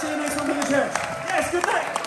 You the church. Yes, good night.